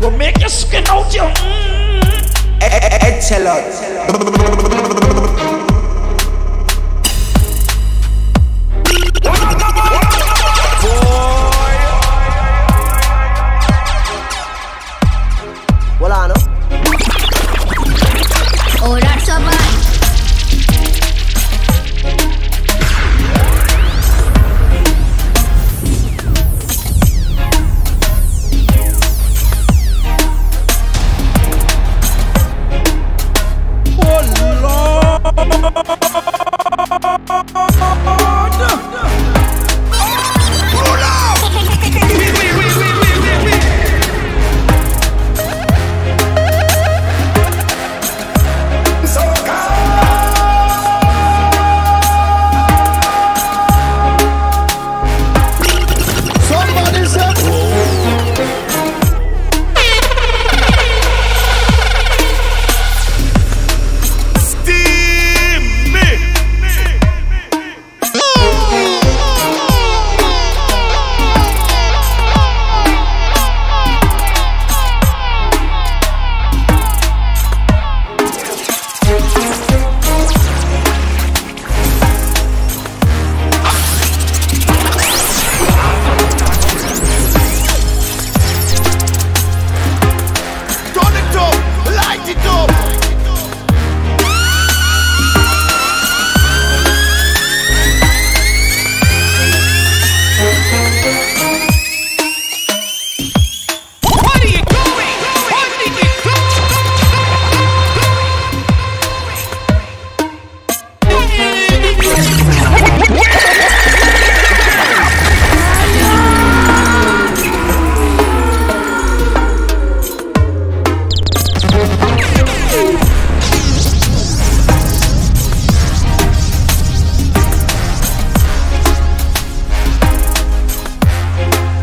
We'll make your skin out your. Mm. Excellent.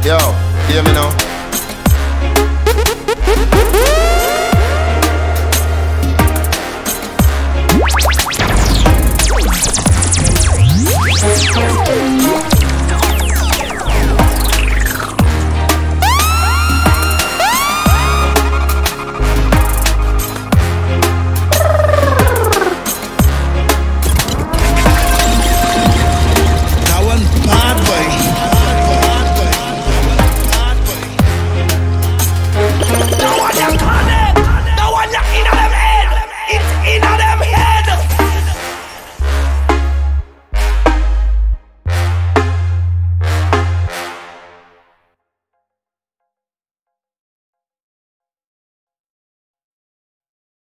Yo, hear me now.